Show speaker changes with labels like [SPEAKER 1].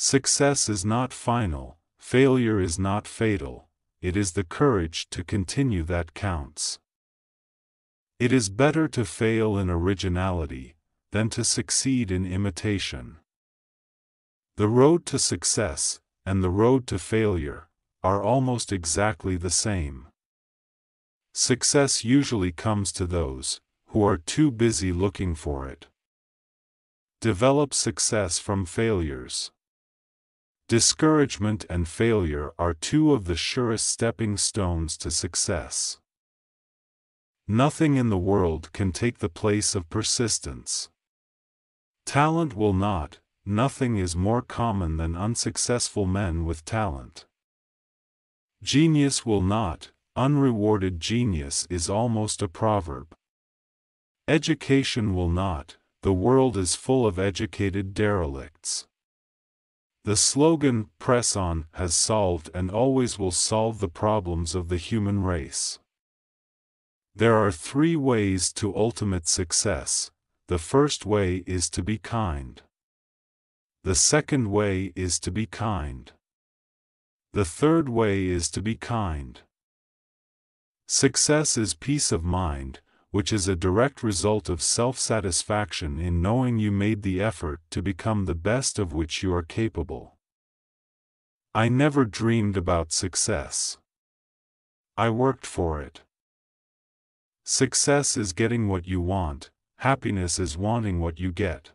[SPEAKER 1] Success is not final, failure is not fatal, it is the courage to continue that counts. It is better to fail in originality than to succeed in imitation. The road to success and the road to failure are almost exactly the same. Success usually comes to those who are too busy looking for it. Develop success from failures. Discouragement and failure are two of the surest stepping stones to success. Nothing in the world can take the place of persistence. Talent will not, nothing is more common than unsuccessful men with talent. Genius will not, unrewarded genius is almost a proverb. Education will not, the world is full of educated derelicts. The slogan, Press On, has solved and always will solve the problems of the human race. There are three ways to ultimate success. The first way is to be kind. The second way is to be kind. The third way is to be kind. Success is peace of mind, which is a direct result of self-satisfaction in knowing you made the effort to become the best of which you are capable. I never dreamed about success. I worked for it. Success is getting what you want, happiness is wanting what you get.